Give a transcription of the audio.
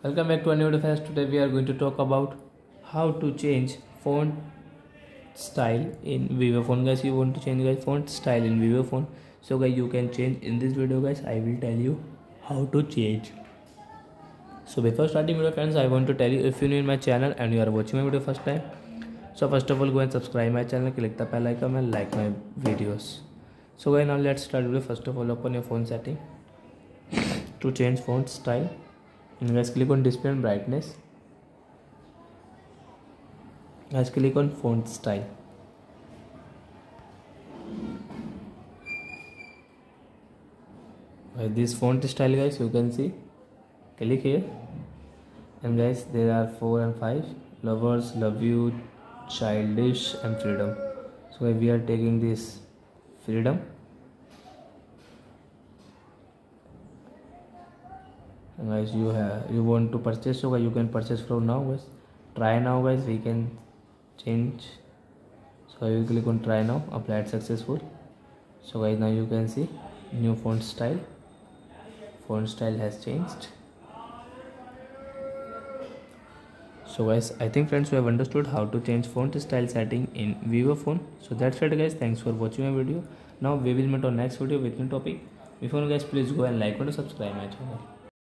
Welcome back to a new guys. Today we are going to talk about how to change font style in Vivo phone guys. You want to change guys font style in Vivo phone. So guys you can change in this video guys. I will tell you how to change. So before starting video friends I want to tell you if you're new in my channel and you are watching my video first time. So first of all go and subscribe my channel, click the bell icon and like my videos. So guys now let's start video. First of all open your phone setting to change font style guys click on display and brightness. Guys click on font style. Uh, this font style guys you can see. Click here. And guys there are four and five. Lovers love you childish and freedom. So we are taking this freedom guys you have you want to purchase so you can purchase from now guys. Try now guys. We can change. So I click on try now. Applied successful. So guys now you can see new font style. Font style has changed. So guys i think friends you have understood how to change font style setting in vivo phone. So that's it guys. Thanks for watching my video. Now we will meet on next video with new topic. Before guys please go and like and subscribe my channel